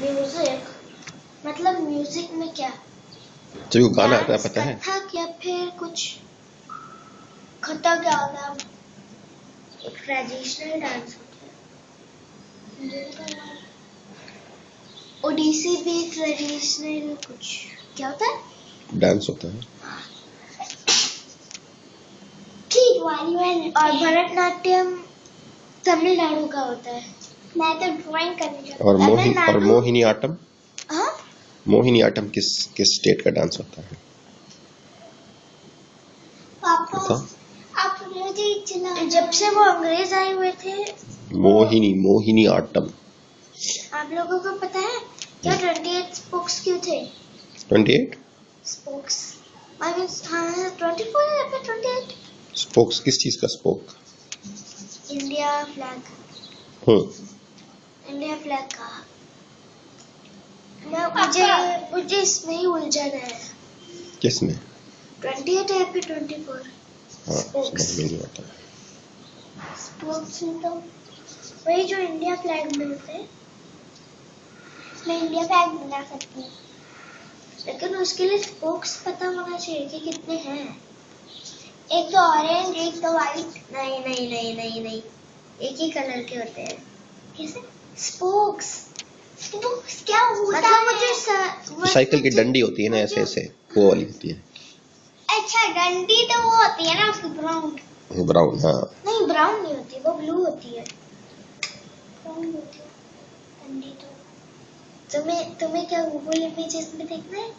Music मतलब music में क्या? तुझे को गाना आता है पता है? कथक या फिर कुछ? कथक क्या होता है? एक ट्रेडिशनल डांस होता है। ओडिसी भी ट्रेडिशनल कुछ। क्या होता है? डांस होता है। ठीक वाली। और भरतनाट्यम तमिलनाडु का होता है। मैं तो ड्राइंग करने जाती और मोहिनी और मोहिनी आटम? हाँ? मोहिनी आटम किस किस स्टेट का डांस होता है? पापा आप मुझे जब से वो अंग्रेज़ आए हुए थे। मोहिनी मोहिनी आटम। आप लोगों को पता है? क्या ट्वेंटी एट स्पोक्स क्यों थे? 28 स्पोक्स आई मीन हाँ ट्वेंटी फोर या फिर ट्वेंटी एट स्पोक्स किस चीज़ का spoke India flag hmm. India flag का मैं मुझे मुझे इसमें ही उलझन है। किसने ट्वेंटी एट या फिर ट्वेंटी फोर? हाँ स्पोक्स में तो वही जो इंडिया फ्लैग में होते हैं। मैं इंडिया फ्लैग बना सकती हूँ। लेकिन उसके लिए स्पोक्स पता होना चाहिए कि कितने हैं। एक तो ऑरेंज एक तो वाइट नहीं नहीं नहीं नहीं नहीं। एक ही कलर के होते हैं। कैसे? स्पोक्स। स्पोक्स क्या होता मतलब है? मुझे साइकिल की डंडी होती है ना ऐसे ऐसे वो वाली होती है। अच्छा डंडी तो वो होती है ना उसकी ब्राउन ब्राउन हाँ। नहीं ब्राउन नहीं होती वो ब्लू होती है। ब्राउन होती है डंडी तो। तुम्हें तुम्हें क्या गूगल इमेजेस में देखना है?